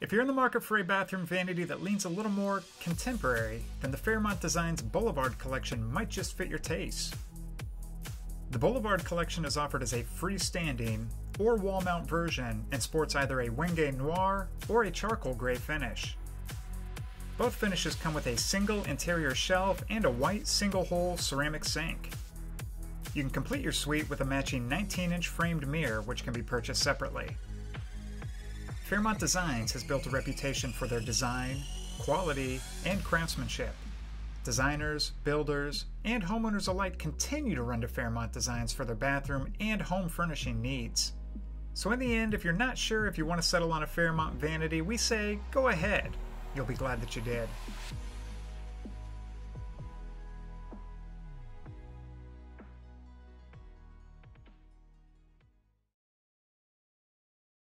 If you're in the market for a bathroom vanity that leans a little more contemporary, then the Fairmont Designs Boulevard collection might just fit your taste. The Boulevard collection is offered as a freestanding or wall mount version and sports either a Wenge Noir or a charcoal gray finish. Both finishes come with a single interior shelf and a white single hole ceramic sink. You can complete your suite with a matching 19 inch framed mirror, which can be purchased separately. Fairmont Designs has built a reputation for their design, quality, and craftsmanship. Designers, builders, and homeowners alike continue to run to Fairmont Designs for their bathroom and home furnishing needs. So, in the end, if you're not sure if you want to settle on a Fairmont vanity, we say go ahead. You'll be glad that you did.